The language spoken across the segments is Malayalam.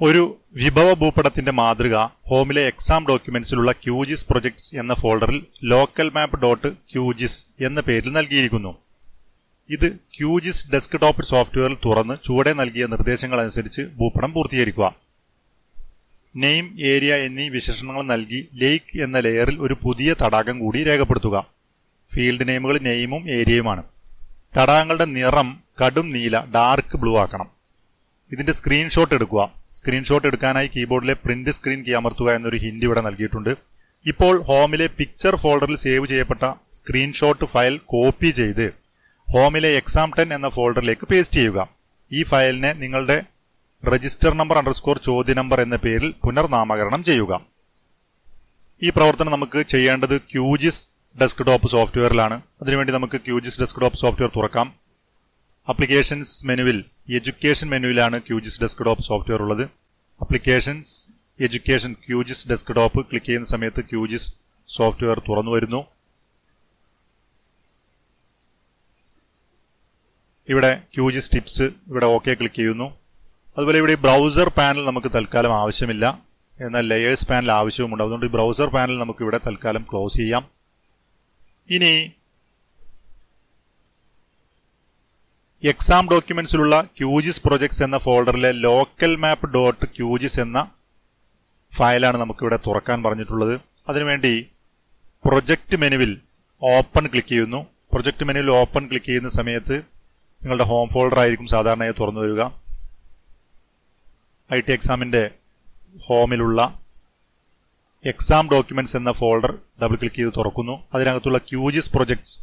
ഒരു വിഭവ ഭൂപടത്തിന്റെ മാതൃക ഹോമിലെ എക്സാം ഡോക്യുമെന്റ്സിലുള്ള ക്യൂജിസ് പ്രൊജക്ട്സ് എന്ന ഫോൾഡറിൽ ലോക്കൽ മാപ്പ് ഡോട്ട് ക്യൂജിസ് എന്ന പേരിൽ നൽകിയിരിക്കുന്നു. ഇത് ക്യൂജിസ് ഡെസ്ക്ടോപ്പ് സോഫ്റ്റ്വെയറിൽ തുറന്ന് ചുവടെ നൽകിയ നിർദ്ദേശങ്ങൾ അനുസരിച്ച് ഭൂപടം പൂർത്തീകരിക്കുക. നെയിം ഏരിയ എന്നീ വിശേഷണങ്ങൾ നൽകി ലേക്ക് എന്ന ലെയറിൽ ഒരു പുതിയ തടാകം കൂടി രേഖപ്പെടുത്തുക. ഫീൽഡ് നെയിമുകൾ നെയിമും ഏരിയയുമാണ് തടാകങ്ങളുടെ നിറം കടും നീല ഡാർക്ക് ബ്ലൂ ആക്കണം. ഇതിന്റെ സ്ക്രീൻഷോട്ട് എടുക്കുക. സ്ക്രീൻഷോട്ട് എടുക്കാനായി കീബോർഡിലെ പ്രിന്റ് സ്ക്രീൻ കീ അമർത്തുക എന്നൊരു ഹിന്റ് ഇവിടെ നൽകിയിട്ടുണ്ട്. ഇപ്പോൾ ഹോമിലെ പിക്ചർ ഫോൾഡറിൽ സേവ് ചെയ്യപ്പെട്ട സ്ക്രീൻഷോട്ട് ഫയൽ കോപ്പി ചെയ്ത് ഹോമിലെ എക്സാം ടെൻ എന്ന ഫോൾഡറിലേക്ക് പേസ്റ്റ് ചെയ്യുക. ഈ ഫയലിനെ നിങ്ങളുടെ രജിസ്റ്റർ നമ്പർ അണ്ടർസ്കോർ ചോദ്യ നമ്പർ എന്ന പേരിൽ പുനർനാമകരണം ചെയ്യുക. ഈ പ്രവർത്തനം നമുക്ക് ചെയ്യേണ്ടത് ക്യൂജിസ് ഡെസ്ക്ടോപ്പ് സോഫ്റ്റ്വെയറിലാണ്. അതിനുവേണ്ടി നമുക്ക് ക്യൂജിസ് ഡെസ്ക്ടോപ്പ് സോഫ്റ്റ്വെയർ തുറക്കാം. അപ്ലിക്കേഷൻസ് മെനുവിൽ എഡ്യൂക്കേഷൻ മെനുവിലാണ് ക്യൂജിസ് ഡെസ്ക്ടോപ്പ് സോഫ്റ്റ്വെയർ ഉള്ളത്. Applications education QGIS desktop click ചെയ്യുന്ന സമയത്ത് ക്യൂജിസ് സോഫ്റ്റ്വെയർ തുറന്നു വരുന്നു. ഇവിടെ ക്യൂജിസ് ടിപ്സ് ഇവിടെ ഓക്കെ ക്ലിക്ക് ചെയ്യുന്നു. അതുപോലെ ഇവിടെ ബ്രൗസർ പാനൽ നമുക്ക് തൽക്കാലം ആവശ്യമില്ല. എന്നാൽ ലെയേഴ്സ് പാനൽ ആവശ്യവുമുണ്ട്. അതുകൊണ്ട് ഈ ബ്രൗസർ പാനൽ നമുക്ക് ഇവിടെ തൽക്കാലം ക്ലോസ് ചെയ്യാം. ഇനി എക്സാം ഡോക്യുമെന്റ്സിലുള്ള ക്യൂജിസ് പ്രൊജക്ട്സ് എന്ന ഫോൾഡറിലെ ലോക്കൽ മാപ്പ് ഡോട്ട് ക്യൂജിസ് എന്ന ഫയലാണ് നമുക്കിവിടെ തുറക്കാൻ പറഞ്ഞിട്ടുള്ളത്. അതിനുവേണ്ടി പ്രൊജക്ട് മെനുവിൽ ഓപ്പൺ ക്ലിക്ക് ചെയ്യുന്നു. പ്രൊജക്ട് മെനുവിൽ ഓപ്പൺ ക്ലിക്ക് ചെയ്യുന്ന സമയത്ത് നിങ്ങളുടെ ഹോം ഫോൾഡർ ആയിരിക്കും സാധാരണയായി തുറന്നു വരിക. ഐ ടി എക്സാമിന്റെ ഹോമിലുള്ള എക്സാം ഡോക്യുമെന്റ്സ് എന്ന ഫോൾഡർ ഡബിൾ ക്ലിക്ക് ചെയ്ത് തുറക്കുന്നു. അതിനകത്തുള്ള ക്യൂജിസ് പ്രൊജക്ട്സ്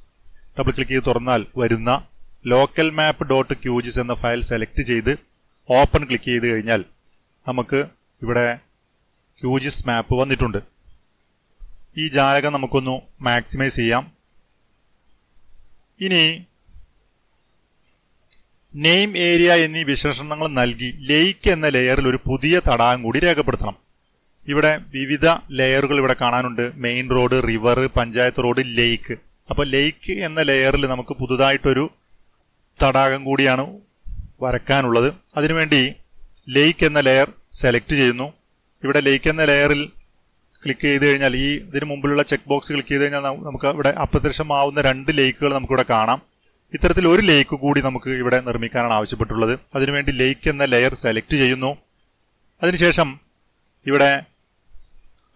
ഡബിൾ ക്ലിക്ക് ചെയ്ത് തുറന്നാൽ വരുന്ന ലോക്കൽ മാപ്പ് ഡോട്ട് ക്യൂജിസ് എന്ന ഫയൽ സെലക്ട് ചെയ്ത് ഓപ്പൺ ക്ലിക്ക് ചെയ്ത് കഴിഞ്ഞാൽ നമുക്ക് ഇവിടെ ക്യൂജിസ് മാപ്പ് വന്നിട്ടുണ്ട്. ഈ ജാലകം നമുക്കൊന്ന് മാക്സിമൈസ് ചെയ്യാം. ഇനി നെയിം ഏരിയ എന്നീ വിശേഷണങ്ങൾ നൽകി ലേക്ക് എന്ന ലെയറിൽ ഒരു പുതിയ തടാകം കൂടി രേഖപ്പെടുത്തണം. ഇവിടെ വിവിധ ലെയറുകൾ ഇവിടെ കാണാനുണ്ട്. Main road river panchayat road lake അപ്പോൾ ലേക്ക് എന്ന ലെയറിൽ നമുക്ക് പുതുതായിട്ടൊരു തടാകം കൂടിയാണ് വരക്കാനുള്ളത്. അതിനുവേണ്ടി ലേക്ക് എന്ന ലെയർ സെലക്ട് ചെയ്യുന്നു. ഇവിടെ ലേക്ക് എന്ന ലെയറിൽ ക്ലിക്ക് ചെയ്ത് കഴിഞ്ഞാൽ ഈ ഇതിന് മുമ്പിലുള്ള ചെക്ക് ബോക്സ് ക്ലിക്ക് ചെയ്ത് കഴിഞ്ഞാൽ നമുക്ക് ഇവിടെ അപ്രത്യക്ഷമാവുന്ന രണ്ട് ലേക്കുകൾ നമുക്കിവിടെ കാണാം. ഇത്തരത്തിൽ ഒരു ലേക്ക് കൂടി നമുക്ക് ഇവിടെ നിർമ്മിക്കാനാണ് ആവശ്യപ്പെട്ടുള്ളത്. അതിനുവേണ്ടി ലേക്ക് എന്ന ലെയർ സെലക്ട് ചെയ്യുന്നു. അതിനുശേഷം ഇവിടെ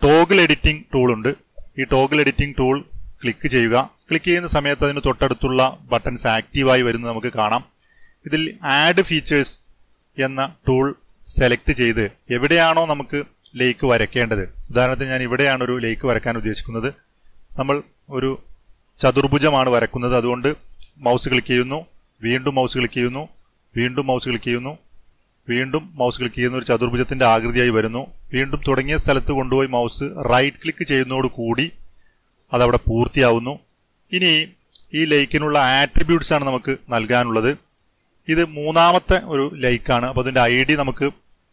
ടോഗിൾ എഡിറ്റിംഗ് ടൂൾ ഉണ്ട്. ഈ ടോഗിൾ എഡിറ്റിംഗ് ടൂൾ ക്ലിക്ക് ചെയ്യുക. ക്ലിക്ക് ചെയ്യുന്ന സമയത്ത് അതിന് തൊട്ടടുത്തുള്ള ബട്ടൺസ് ആക്റ്റീവായി വരുന്നത് നമുക്ക് കാണാം. ഇതിൽ ആഡ് ഫീച്ചേഴ്സ് എന്ന ടൂൾ സെലക്ട് ചെയ്ത് എവിടെയാണോ നമുക്ക് ലേക്ക് വരയ്ക്കേണ്ടത്. ഉദാഹരണത്തിന് ഞാൻ ഇവിടെയാണ് ഒരു ലേക്ക് വരയ്ക്കാൻ ഉദ്ദേശിക്കുന്നത്. നമ്മൾ ഒരു ചതുർഭുജമാണ് വരക്കുന്നത് അതുകൊണ്ട് മൗസ് ക്ലിക്ക് ചെയ്യുന്നു. വീണ്ടും മൗസ് ക്ലിക്ക് ചെയ്യുന്നു. വീണ്ടും മൗസ് ക്ലിക്ക് ചെയ്യുന്നു. വീണ്ടും മൗസ് ക്ലിക്ക് ചെയ്യുന്ന ഒരു ചതുർഭുജത്തിന്റെ ആകൃതിയായി വരുന്നു. വീണ്ടും തുടങ്ങിയ സ്ഥലത്ത് കൊണ്ടുപോയി മൗസ് റൈറ്റ് ക്ലിക്ക് ചെയ്യുന്നതോടുകൂടി അതവിടെ പൂർത്തിയാവുന്നു. ഇനി ഈ ലൈക്കിനുള്ള ആട്രിബ്യൂട്ട്സ് ആണ് നമുക്ക് നൽകാനുള്ളത്. ഇത് മൂന്നാമത്തെ ഒരു ലൈക്കാണ്. അപ്പോൾ അതിന്റെ ഐ ഡി നമുക്ക്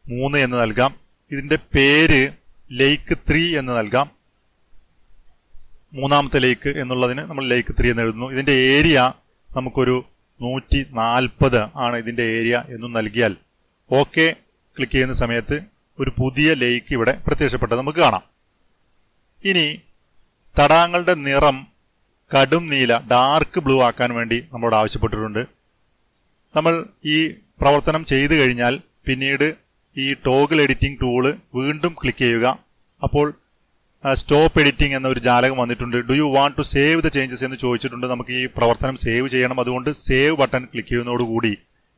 മൂന്ന് എന്ന് നൽകാം. ഇതിന്റെ പേര് ലൈക്ക് ത്രീ എന്ന് നൽകാം. മൂന്നാമത്തെ ലൈക്ക് എന്നുള്ളതിന് നമ്മൾ ലൈക്ക് ത്രീ എന്ന് എഴുതുന്നു. ഇതിന്റെ ഏരിയ നമുക്കൊരു നൂറ്റി നാൽപ്പത് ആണ് ഇതിന്റെ ഏരിയ എന്നും നൽകിയാൽ. ഓക്കെ ക്ലിക്ക് ചെയ്യുന്ന സമയത്ത് ഒരു പുതിയ ലൈക്ക് ഇവിടെ പ്രത്യക്ഷപ്പെട്ടത് നമുക്ക് കാണാം. ഇനി തടാകങ്ങളുടെ നിറം കടും നീല ഡാർക്ക് ബ്ലൂ ആക്കാൻ വേണ്ടി നമ്മളോട് ആവശ്യപ്പെട്ടിട്ടുണ്ട്. നമ്മൾ ഈ പ്രവർത്തനം ചെയ്തു കഴിഞ്ഞാൽ പിന്നീട് ഈ ടോഗിൾ എഡിറ്റിംഗ് ടൂൾ വീണ്ടും ക്ലിക്ക് ചെയ്യുക. അപ്പോൾ സ്റ്റോപ്പ് എഡിറ്റിംഗ് എന്ന ഒരു ജാലകം വന്നിട്ടുണ്ട്. Do you want to save the changes എന്ന് ചോദിച്ചിട്ടുണ്ട്. നമുക്ക് ഈ പ്രവർത്തനം സേവ് ചെയ്യണം. അതുകൊണ്ട് സേവ് ബട്ടൺ ക്ലിക്ക് ചെയ്യുന്നതോടുകൂടി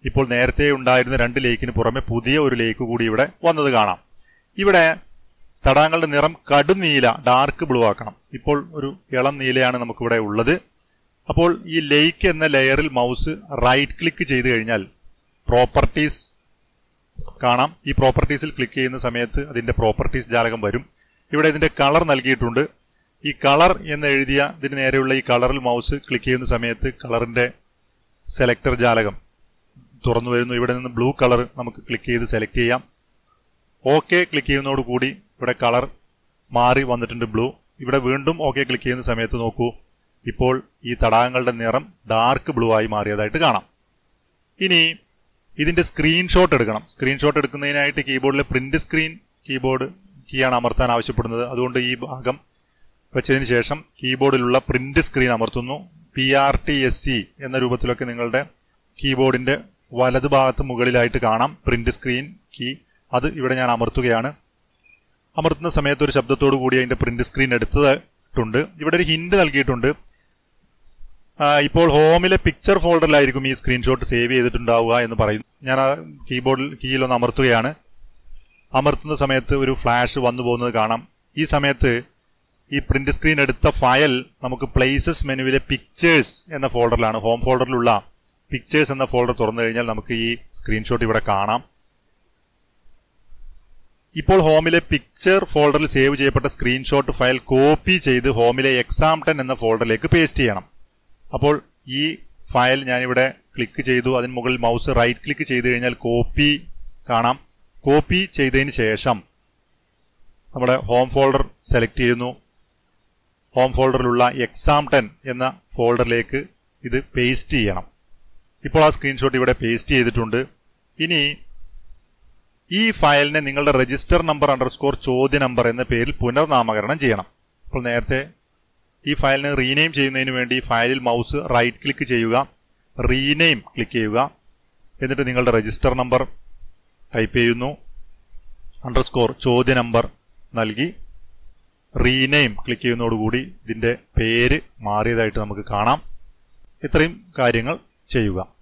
ഇപ്പോൾ നേരത്തെ ഉണ്ടായിരുന്ന രണ്ട് ലേക്കിന് പുറമെ പുതിയ ഒരു ലേക്ക് കൂടി ഇവിടെ വന്നത് കാണാം. ഇവിടെ തടാകങ്ങളുടെ നിറം കടുനീല ഡാർക്ക് ബ്ലൂ ആക്കണം. ഇപ്പോൾ ഒരു ഇളം നീലയാണ് നമുക്കിവിടെ ഉള്ളത്. അപ്പോൾ ഈ ലേക്ക് എന്ന ലെയറിൽ മൗസ് റൈറ്റ് ക്ലിക്ക് ചെയ്ത് കഴിഞ്ഞാൽ പ്രോപ്പർട്ടീസ് കാണാം. ഈ പ്രോപ്പർട്ടീസിൽ ക്ലിക്ക് ചെയ്യുന്ന സമയത്ത് അതിന്റെ പ്രോപ്പർട്ടീസ് ജാലകം വരും. ഇവിടെ ഇതിന്റെ കളർ നൽകിയിട്ടുണ്ട്. ഈ കളർ എന്ന് എഴുതിയ ഇതിന് നേരെയുള്ള ഈ കളറിൽ മൗസ് ക്ലിക്ക് ചെയ്യുന്ന സമയത്ത് കളറിന്റെ സെലക്ടർ ജാലകം തുറന്നു വരുന്നു. ഇവിടെ നിന്ന് ബ്ലൂ കളർ നമുക്ക് ക്ലിക്ക് ചെയ്ത് സെലക്ട് ചെയ്യാം. ഓക്കെ ക്ലിക്ക് ചെയ്യുന്നതോടുകൂടി ഇവിടെ കളർ മാറി വന്നിട്ടുണ്ട് ബ്ലൂ. ഇവിടെ വീണ്ടും ഓക്കെ ക്ലിക്ക് ചെയ്യുന്ന സമയത്ത് നോക്കൂ. ഇപ്പോൾ ഈ തടാകങ്ങളുടെ നിറം ഡാർക്ക് ബ്ലൂ ആയി മാറിയതായിട്ട് കാണാം. ഇനി ഇതിന്റെ സ്ക്രീൻഷോട്ട് എടുക്കണം. സ്ക്രീൻഷോട്ട് എടുക്കുന്നതിനായിട്ട് കീബോർഡിലെ പ്രിന്റ് സ്ക്രീൻ കീബോർഡ് കീയാണ് അമർത്താൻ ആവശ്യപ്പെടുന്നത്. അതുകൊണ്ട് ഈ ഭാഗം വെച്ചതിന് ശേഷം കീബോർഡിലുള്ള print screen അമർത്തുന്നു. P R T S C എന്ന രൂപത്തിലൊക്കെ നിങ്ങളുടെ കീബോർഡിന്റെ വലതുഭാഗത്ത് മുകളിലായിട്ട് കാണാം പ്രിന്റ് സ്ക്രീൻ കീ അത് ഇവിടെ ഞാൻ അമർത്തുകയാണ്. അമർത്തുന്ന സമയത്ത് ഒരു ശബ്ദത്തോടു കൂടി അതിന്റെ പ്രിന്റ് സ്ക്രീൻ എടുത്തിട്ടുണ്ട്. ഇവിടെ ഒരു ഹിന്റ് നൽകിയിട്ടുണ്ട്. ഇപ്പോൾ ഹോമിലെ പിക്ചർ ഫോൾഡറിലായിരിക്കും ഈ സ്ക്രീൻഷോട്ട് സേവ് ചെയ്തിട്ടുണ്ടാവുക എന്ന് പറയുന്നു. ഞാൻ ആ കീബോർഡിൽ കീയിൽ ഒന്ന് അമർത്തുകയാണ്. അമർത്തുന്ന സമയത്ത് ഒരു ഫ്ലാഷ് വന്നു പോകുന്നത് കാണാം. ഈ സമയത്ത് ഈ പ്രിന്റ് സ്ക്രീൻ എടുത്ത ഫയൽ നമുക്ക് പ്ലേസസ് മെനുവിലെ പിക്ചേഴ്സ് എന്ന ഫോൾഡറിലാണ് ഹോം ഫോൾഡറിലുള്ള പിക്ചേഴ്സ് എന്ന ഫോൾഡർ തുറന്നു കഴിഞ്ഞാൽ നമുക്ക് ഈ സ്ക്രീൻഷോട്ട് ഇവിടെ കാണാം. ഇപ്പോൾ ഹോമിലെ പിക്ചർ ഫോൾഡറിൽ സേവ് ചെയ്യപ്പെട്ട സ്ക്രീൻഷോട്ട് ഫയൽ കോപ്പി ചെയ്ത് ഹോമിലെ എക്സാം ടെൻ എന്ന ഫോൾഡറിലേക്ക് പേസ്റ്റ് ചെയ്യണം. അപ്പോൾ ഈ ഫയൽ ഞാനിവിടെ ക്ലിക്ക് ചെയ്തു. അതിന് മുകളിൽ മൗസ് റൈറ്റ് ക്ലിക്ക് ചെയ്ത് കഴിഞ്ഞാൽ കോപ്പി കാണാം. കോപ്പി ചെയ്തതിന് ശേഷം നമ്മുടെ ഹോം ഫോൾഡർ സെലക്ട് ചെയ്യുന്നു. ഹോം ഫോൾഡറിലുള്ള എക്സാം ടെൻ എന്ന ഫോൾഡറിലേക്ക് ഇത് പേസ്റ്റ് ചെയ്യണം. ഇപ്പോൾ ആ സ്ക്രീൻഷോട്ട് ഇവിടെ പേസ്റ്റ് ചെയ്തിട്ടുണ്ട്. ഇനി ഈ ഫയലിനെ നിങ്ങളുടെ രജിസ്റ്റർ നമ്പർ അണ്ടർസ്കോർ ചോദ്യ നമ്പർ എന്ന പേരിൽ പുനർനാമകരണം ചെയ്യണം. അപ്പോൾ നേരത്തെ ഈ ഫയലിനെ റീനെയിം ചെയ്യുന്നതിന് വേണ്ടി ഫയലിൽ മൗസ് റൈറ്റ് ക്ലിക്ക് ചെയ്യുക റീനെയിം ക്ലിക്ക് ചെയ്യുക. എന്നിട്ട് നിങ്ങളുടെ രജിസ്റ്റർ നമ്പർ ടൈപ്പ് ചെയ്യുന്നു അണ്ടർസ്കോർ ചോദ്യ നമ്പർ നൽകി റീനെയിം ക്ലിക്ക് ചെയ്യുന്നതോടുകൂടി ഇതിന്റെ പേര് മാറിയതായിട്ട് നമുക്ക് കാണാം. ഇത്രയും കാര്യങ്ങൾ ചെയ്യുക.